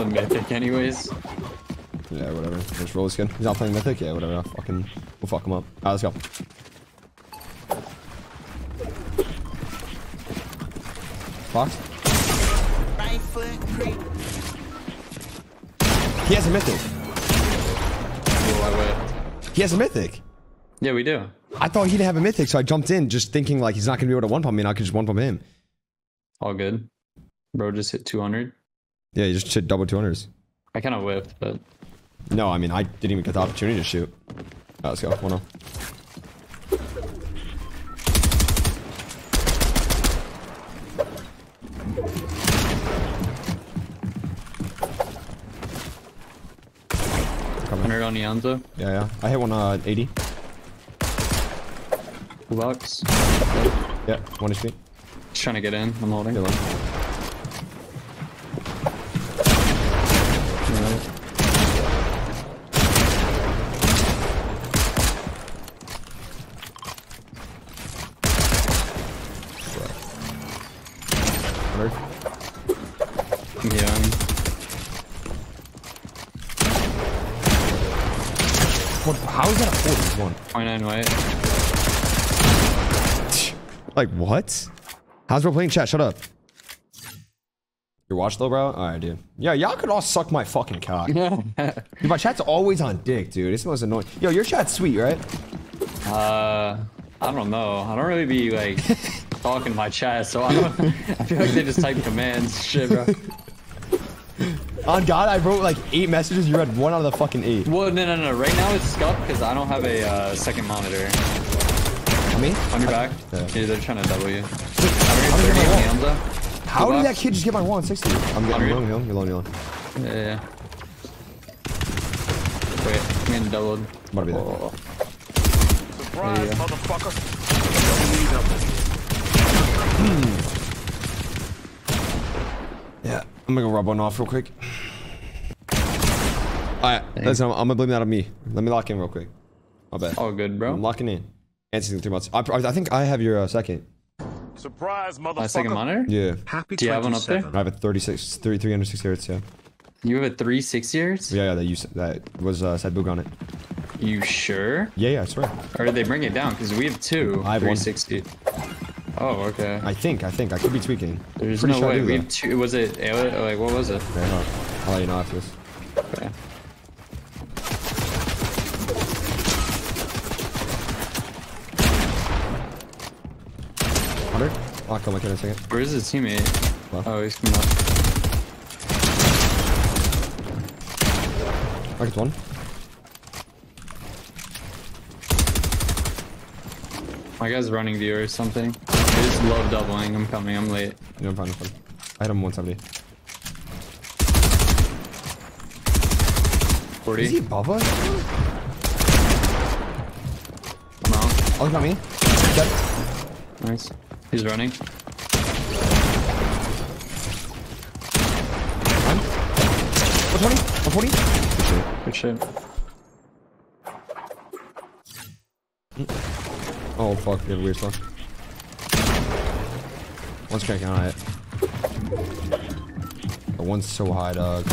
the mythic anyways. Yeah, whatever. Just roll the skin. He's not playing mythic. Yeah, whatever. I'll fucking, we'll fuck him up. Alright, let's go. Fox. Right foot creep. He has a mythic. Oh. He has a mythic. Yeah, we do. I thought he didn't have a mythic, so I jumped in just thinking like he's not gonna be able to one pump me, and I could just one pump him. All good. Bro just hit 200. Yeah, you just should double 200s. I kind of whipped, but No, I mean I didn't even get the opportunity to shoot. Alright, let's go. One hundred on Eomzo. Yeah, yeah. I hit one uh 80. Two bucks. Yeah, one HP. Just trying to get in. I'm holding. Good Yeah. What, how is that a 41? 29 white. Like what? How's bro playing chat? Shut up. Your watch though, bro? Alright, dude. Yeah, y'all could all suck my fucking cock. dude, my chat's always on dick, dude. It's the most annoying. Yo, your chat's sweet, right? Uh, I don't know. I don't really be like talking my chat, so I don't. I feel like they just type commands, shit, bro. On God, I wrote like eight messages. You read one out of the fucking eight. Well, no, no, no. Right now it's scuffed because I don't have a uh, second monitor. I mean, On your back? Yeah. Yeah, they're trying to double you. how did, Thirty on Hamza. how Two did that kid just get my 160? I'm getting Hundred. low, heal. You're low, you're low. Yeah, yeah, yeah. Wait, I'm getting doubled. I'm about to be there. Oh, Surprise, Yeah, yeah. motherfucker. Yeah, I'm gonna go rub one off real quick. Alright, listen, I'm, I'm gonna blame that on me. Let me lock in real quick. I bet. all good, bro. I'm locking in. Answering in three months. I, I think I have your uh, second. Surprise, motherfucker. My second monitor? Yeah. Happy Do you have one up there? I have a 36, 30, 360 hertz, yeah. You have a 360 hertz? Yeah, yeah, that, you, that was uh, said boog on it. You sure? Yeah, yeah, I swear. Or did they bring it down? Because we have two I have one. 360. Oh, okay. I think, I think. I could be tweaking. There's Pretty no sure way. We two. Was it? Like, what was it? Okay, on. I'll let you know after this. Okay. Hundred. I'll come back in a second. Where's his teammate? What? Oh, he's coming up. I get one. My guy's running view or something. I just love doubling. I'm coming. I'm late. Yeah, I'm fine, I'm fine. I hit him 170. 40. Is he above us? I'm out. Oh, he's not me. Dead. Nice. He's running. One. 120. 140. Good shit. Oh, fuck. You have a weird spot. One's cranking on it. But one's so high, dog.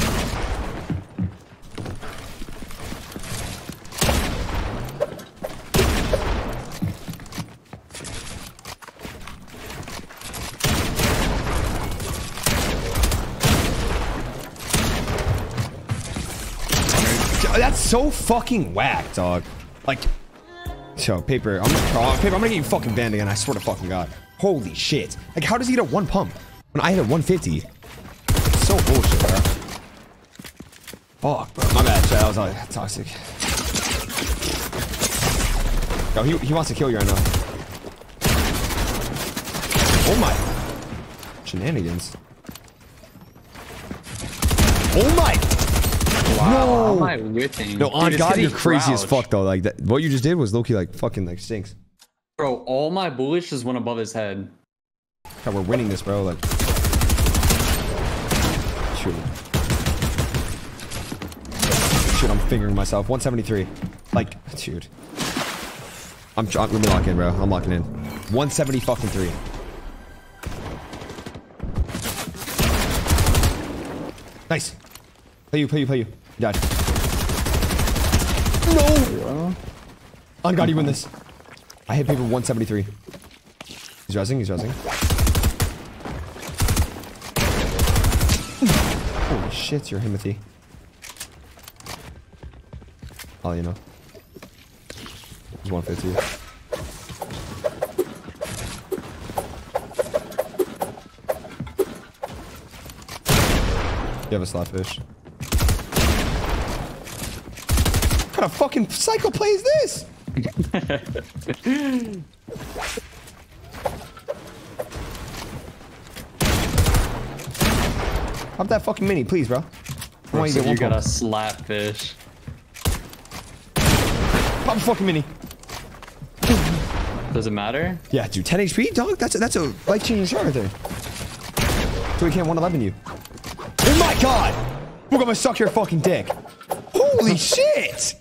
That's so fucking whack, dog. Like, so paper, I'm gonna, paper, I'm gonna get you fucking banned again. I swear to fucking god. Holy shit! Like, how does he hit a one pump when I hit a 150? It's so bullshit, bro. Fuck, bro. My bad, chat. That was uh, toxic. Yo, he, he wants to kill you right now. Oh my. Shenanigans. Oh my. Wow. No. How am I whipping? No, on Dude, it's God, 'cause you're he crazy as fuck though. Like that, what you just did was Loki like fucking like stinks. Bro, all my bullets just went above his head. God, we're winning this, bro. Like, shoot. Shit, I'm fingering myself. 173. Like, dude. I'm, I'm let me lock in, bro. I'm locking in. 170 fucking three. Nice. Play you, play you, play you. Dad. No! On God, you win this. I hit paper 173. He's rising, he's rising. Holy shit, you're Himothy. Oh, you know. He's 150. You have a slot fish. What kind of fucking psycho play is this? Pop that fucking mini, please, bro. Want you So you got a pump. slap fish. Pop a fucking mini. Does it matter? Yeah, dude, 10 HP, dog. That's a, that's a life changing shot right there. So we can't 111 you. Oh my god! We're gonna suck your fucking dick. Holy shit!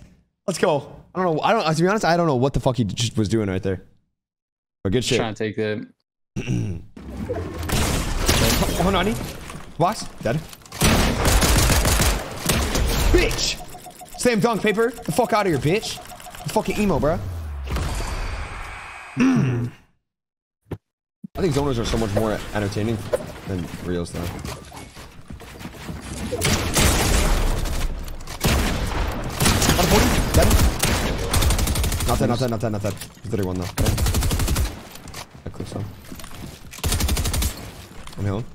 Let's go. I don't know. I don't. To be honest, I don't know what the fuck he just was doing right there. But good shit. Trying to take it. Oh, Nani. Box. Dead. Bitch! Slam dunk paper. The fuck out of here, bitch. The fucking emo, bro. I think zoners are so much more entertaining than reals, though. Out of 40. Dead. Not dead, not dead, not dead, not dead. He's 31 though. Okay. I click some. I'm healing.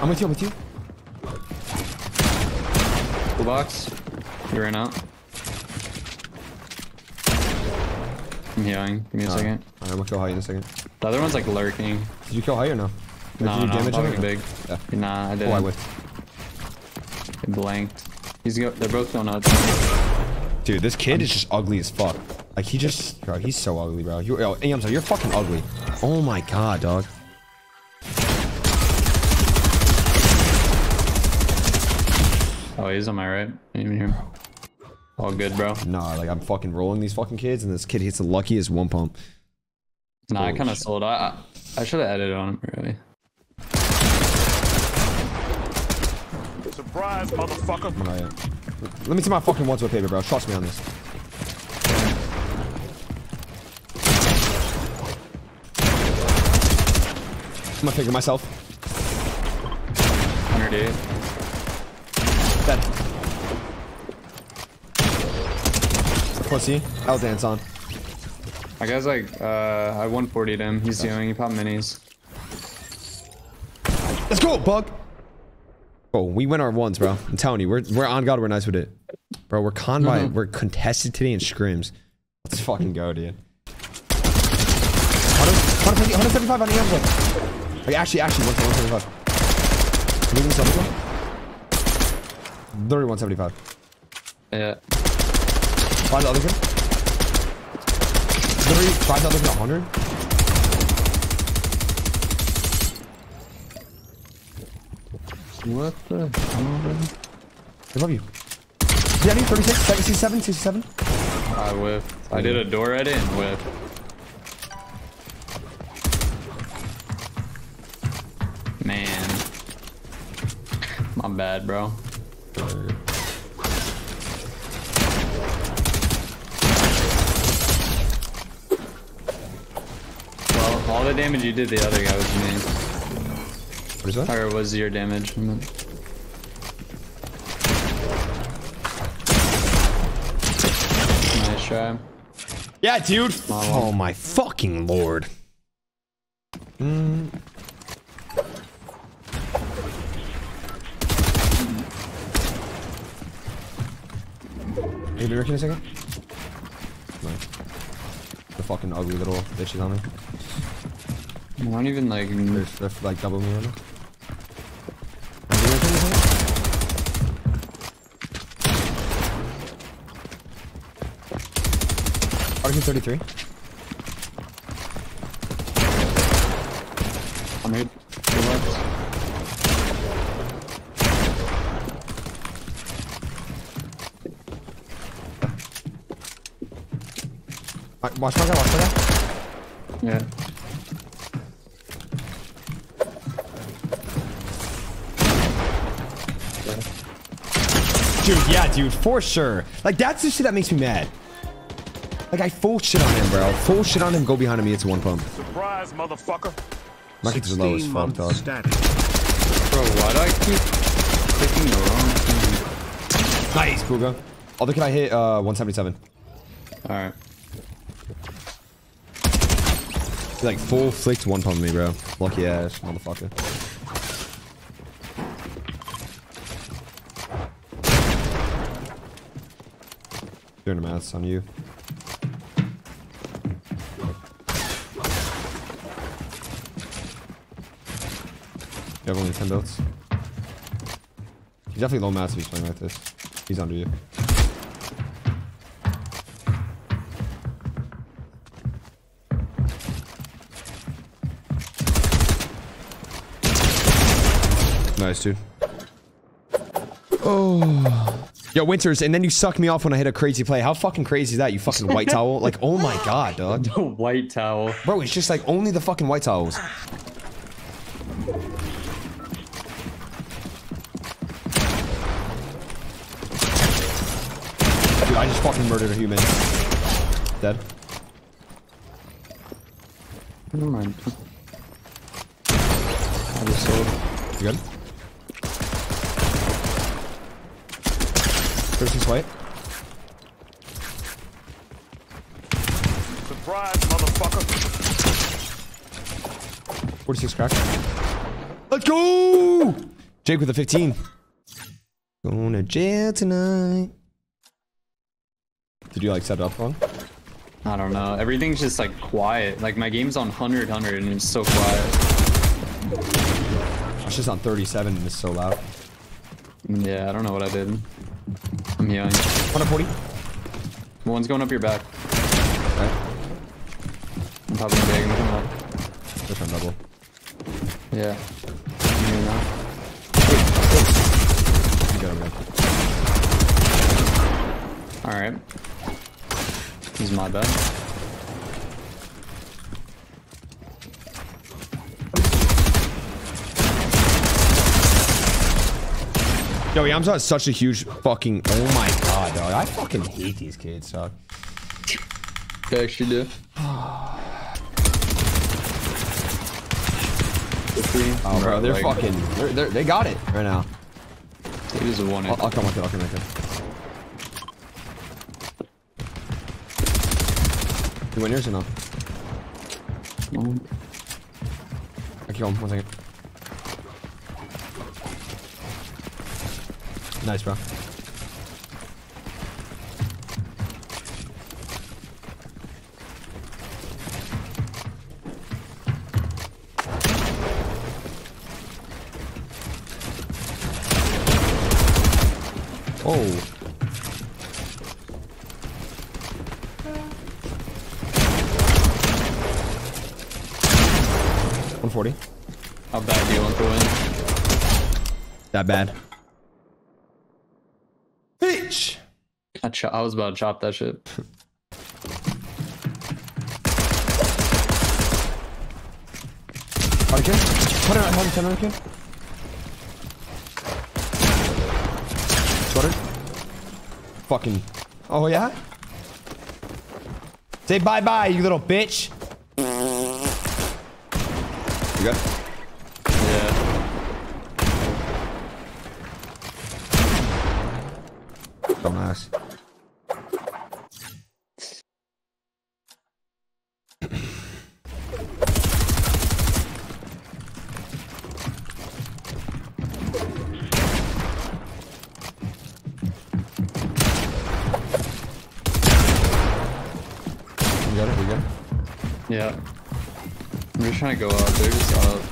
I'm with you, I'm with you. Blue box. You ran out. I'm healing. Give me a Uh, second. I'm gonna kill high in a second. The other one's like lurking. Did you kill high or no? Did No, you no, damage him or big. Yeah. Nah, I Oh, didn't. I would. It blanked. He's go they're both going out. Dude, this kid is just ugly as fuck. Like he just, bro, he's so ugly, bro. You, yo, Eomzo, you're fucking ugly. Oh my god, dog. Oh, he's on my right. I didn't even hear him. All good, bro. Nah, like I'm fucking rolling these fucking kids, and this kid hits the luckiest one pump. Nah, I kind of sold. I I should have edited on him really. Surprise, motherfucker. Oh, yeah. Let me see my fucking one to a paper, bro. Trust me on this. I'm gonna figure myself. 108. Dead. Pussy. I'll dance on. My guy's like, uh, I 140'd him. He's doing. He popped minis. Let's go, bug. Oh, we win our ones, bro. I'm telling you, we're we're on God. We're nice with it, bro. We're con by mm-hmm. we're contested today in scrims. Let's fucking go, dude. 150 175 on the end zone. Like, actually, actually, 175. Can we win this other one? Literally 175. Yeah. Five the other kid. Literally five the other kid 100. What the? hell? I love you. Yeah, I 36, 67, 67. I whiffed. I did a door edit and whiffed. Man. My bad, bro. Well, all the damage you did the other guy was me. What is that? Or was your damage. Nice try. Yeah, dude. one. Oh my fucking lord. Mm. Hey, be working a second? No. The fucking ugly little bitches on me. I don't even like. They're, they're like double me right now. Thirty-three. I'm hit. Watch my watch my. Yeah. Dude, yeah, dude, for sure. Like, that's the shit that makes me mad. Like, I full shit on him, bro. Full shit on him, go behind him, it's a one pump. Surprise, motherfucker. Markets are low as fuck, dog. Bro, why do I keep picking the wrong thing? Nice, Bugha. Other can I hit, uh, 177. Alright. He, like, full flicked one pump me, bro. Lucky ass, motherfucker. Doing the maths on you. Have only 10 builds. He's definitely low maths if he's playing like this. He's under you. Nice, dude. Oh. Yo, Winters, and then you suck me off when I hit a crazy play. How fucking crazy is that, you fucking white towel? Like, oh my god, dog. The white towel. Bro, it's just like only the fucking white towels. Dude, I just fucking murdered a human. Dead. Never mind. I just sold. You good? 36 white. Surprise, motherfucker. 46 crack. Let's go! Jake with a 15. Going to jail tonight. Did you like set it up wrong? I don't know. Everything's just like quiet. Like my game's on 100, 100 and it's so quiet. It's just on 37 and it's so loud. Yeah, I don't know what I did. I'm young. 140. One's going up your back. Okay. I'm popping big. I'm coming up. Just on double. Yeah. I'm. You got him, man. Alright. This is my bad. Yo, Yam's such a huge fucking. Oh my god, dog. I fucking hate these kids, dog. I actually do. Oh, bro, they're like, fucking. They're, they're, they got it right now. It is a one. I'll, I'll come, I'll come, I'll come, I'll come. You win yours or no? I kill him. One second. Nice, bro. Oh. One forty. How bad do you want to win? That bad. Bitch. I, cho- I was about to chop that shit. Hurricane? Put it on hurricane, hurricane. Spotted. Fucking. Oh, yeah? Say bye bye, you little bitch. You good? Yeah. Dumbass. You got it? You good? Yeah. I'm just trying to go up. They're just up.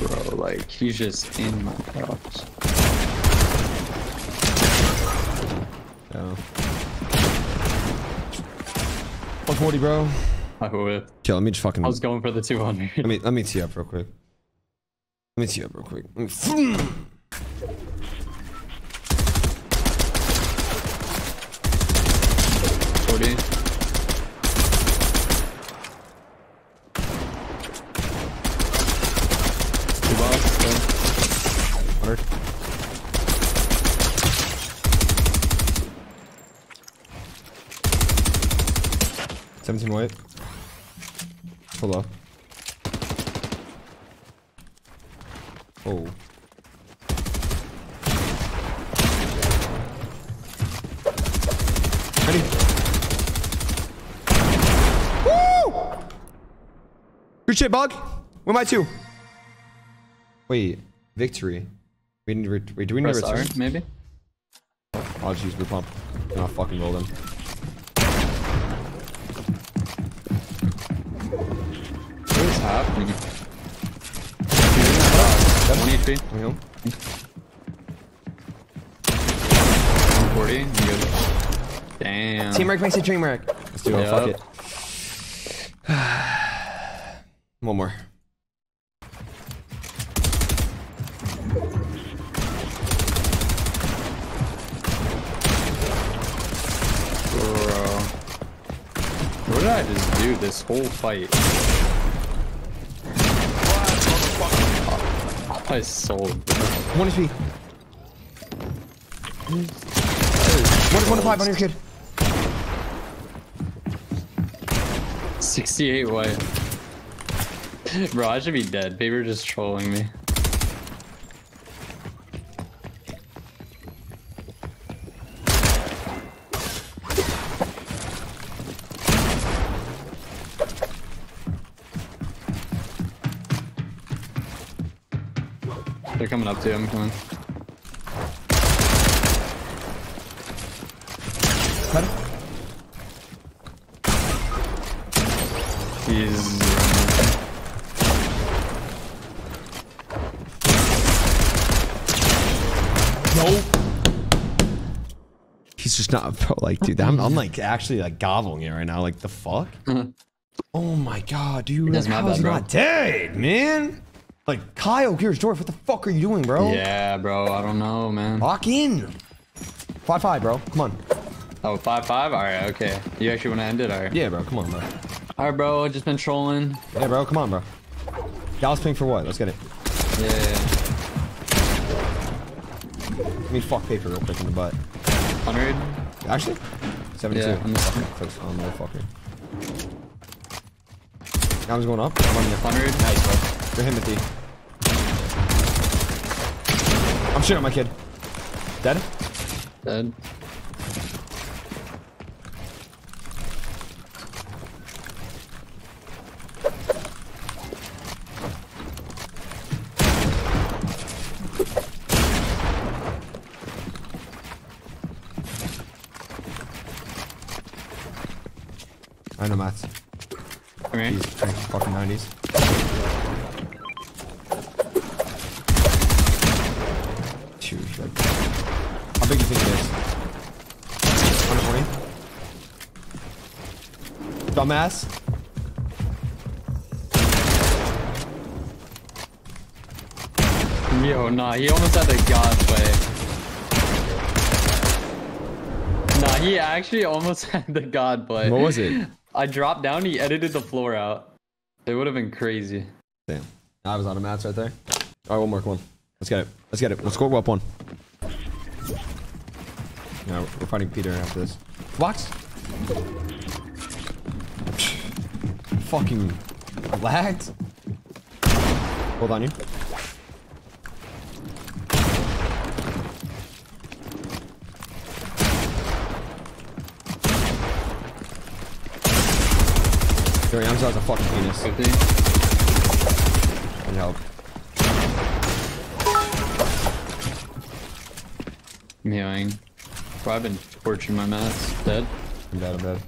Bro, like, he's just in my house. Yeah. 140, bro. I whip. Okay, let me just fucking. I was going for the 200. Let me let me tee up real quick. Let me tee up real quick. Let me- Forty. 100. Seventeen white. Pull up. Oh. Ready? Woo! Good shit, bug. Where am I two? Wait, victory. We need. Re- wait, do we need to Press return? R, maybe? I'll just use blue pump. And I'll fucking roll them. What is happening? One HP, There we go. 140. Damn. Teamwork makes a dream work. Let's do it. Fuck it. One more. Bro. What did I just do this whole fight? I sold. One HP. One, one to five on your kid. 68 white. Bro, I should be dead. Paper just trolling me. They're coming up to. I'm coming. Not bro, like, dude. I'm, I'm like actually like gobbling it right now. Like the fuck. Mm-hmm. oh my god, dude. That's my bad, bro. not dead, man? Like Kyle, here's George. What the fuck are you doing, bro? Yeah, bro. I don't know, man. Lock in. Five five, bro. Come on. Oh, five five. All right, okay. You actually want to end it? All right. Yeah, bro. Come on, bro. All right, bro. i Just been trolling. Yeah, bro. Come on, bro. Dallas ping for what? Let's get it. Yeah. Let me fuck paper real quick in the butt. Hundred. Actually, 72. Yeah, I'm fucking close on motherfucker. Now I'm going up. I'm on the Hundred. Nice, bro. You're Timothy. I'm shooting at my kid. Dead? Dead. I know maths. Come here. He's fucking 90s. Two, shit. How big do you think it is? 120? Dumbass. Yo, nah. He almost had the god play. Nah, he actually almost had the god play. What was it? I dropped down. He edited the floor out. It would have been crazy. Damn. I was on a mats right there. All right, one more, come on. Let's get it. Let's get it. Let's go up one. Yeah, we're fighting Peter after this. Box. Fucking lagged. Hold on you. Sorry, I'm a fucking penis. 50. Need help. I'm healing. Bro, I've been torching my mats. Dead. I'm dead, I'm dead.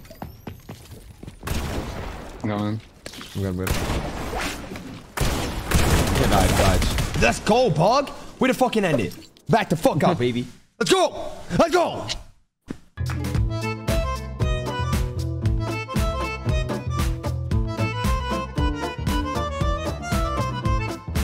I'm going. I'm good, I'm good. Yeah, died, died. Let's go, Bug! Way to fucking end it. Back the fuck up, baby. Let's go! Let's go!